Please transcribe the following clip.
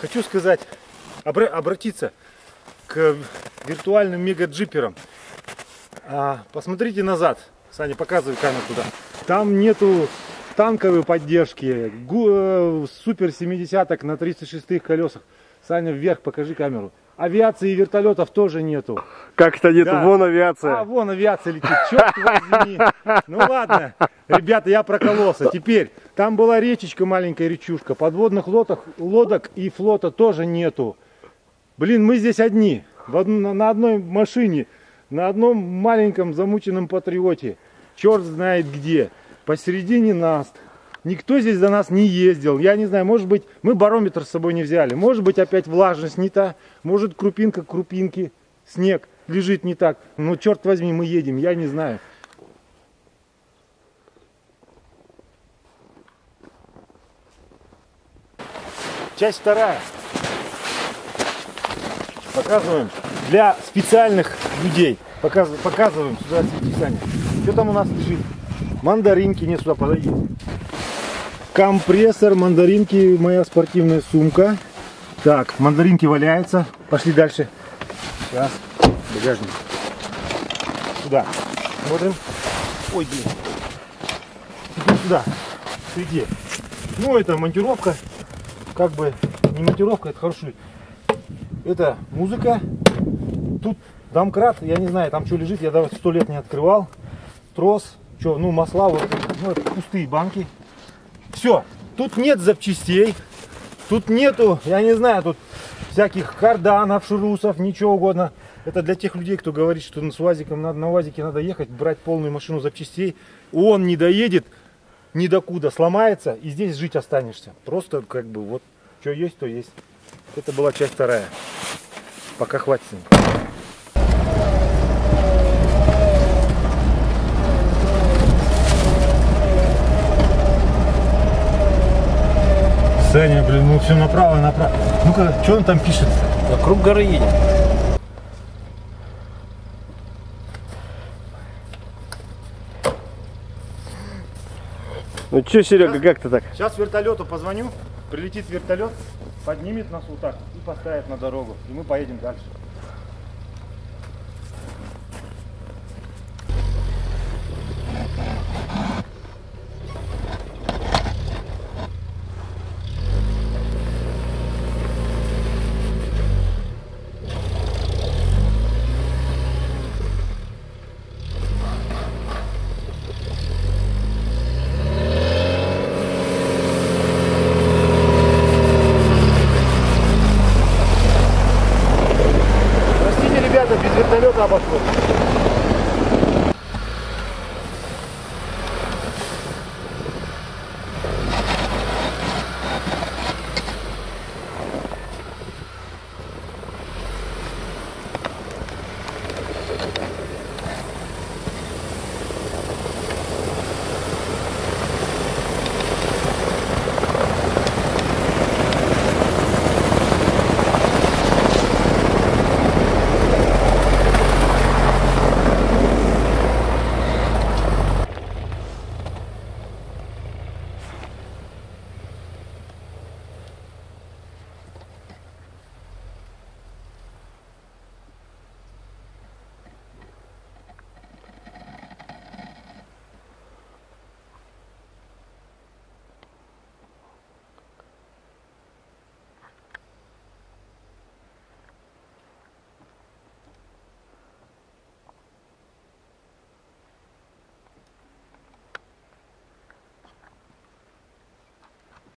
Хочу сказать, обра- обратиться к виртуальным мегаджиперам. А, посмотрите назад. Саня, показывай камеру туда. Там нету танковой поддержки, э, супер 70 на 36 колесах. Саня, вверх покажи камеру. Авиации и вертолетов тоже нету. Как это нету? Да. Вон А, авиация. вон авиация летит, черт возьми. Ну ладно, ребята, я прокололся. Теперь, там была речечка, маленькая речушка. Подводных лодок, лодок и флота тоже нету. Блин, мы здесь одни, в од- на одной машине, на одном маленьком замученном патриоте. Черт знает где. Посередине нас. Никто здесь за нас не ездил. Я не знаю, может быть, мы барометр с собой не взяли. Может быть, опять влажность не та. Может, крупинка крупинки. Снег лежит не так. Ну, черт возьми, мы едем, я не знаю. Часть вторая. Показываем для специальных людей. Показываем, показываем сюда Саня. Что там у нас лежит? Мандаринки, не сюда подойди. Компрессор, мандаринки, моя спортивная сумка. Так, мандаринки валяются. Пошли дальше. Сейчас. Багажник. Сюда. Смотрим. Ой, блин. Теперь сюда. Среди. Ну, это монтировка. Как бы не монтировка, это хорошо. Это музыка. Тут домкрат, я не знаю, там что лежит, я даже сто лет не открывал. Трос, что, ну масла, вот, ну, это пустые банки. Все, тут нет запчастей, тут нету, я не знаю, тут всяких карданов, шрусов, ничего угодно. Это для тех людей, кто говорит, что с УАЗиком надо, на УАЗике надо ехать, брать полную машину запчастей. Он не доедет ни докуда, сломается, и здесь жить останешься. Просто как бы вот, что есть, то есть. Это была часть вторая. Пока хватит. Саня, блин, ну все направо, направо. Ну-ка, что он там пишет? Вокруг горы едем. Ну что, Серега, как ты так? Сейчас вертолету позвоню, прилетит вертолет, поднимет нас вот так и поставит на дорогу. И мы поедем дальше. Sen yok ha boş.